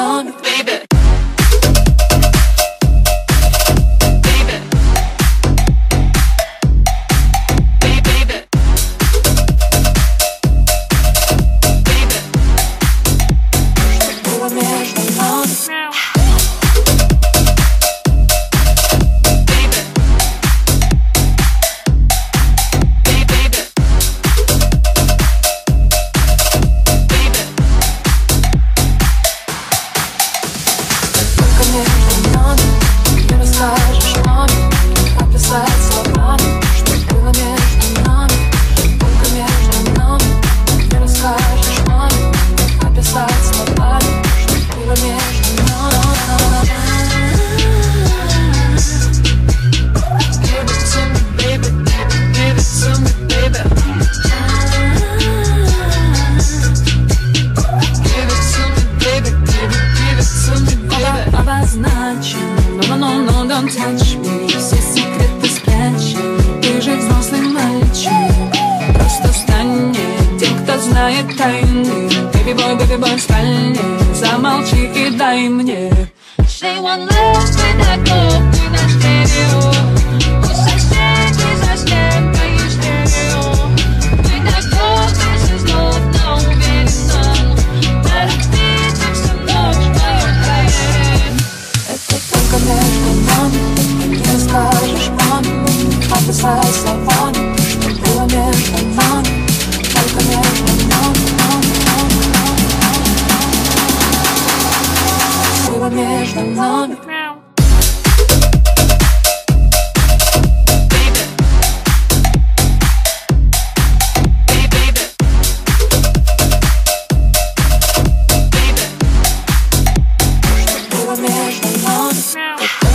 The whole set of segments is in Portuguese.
time назначен. No, no, no, no, don't touch me. Все секреты спрячем. Ты же взрослый мальчик. Просто стань тем, кто знает тайны. Baby boy, baby boy, встань. Замолчи и дай мне. Say one last thing I go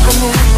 Come on.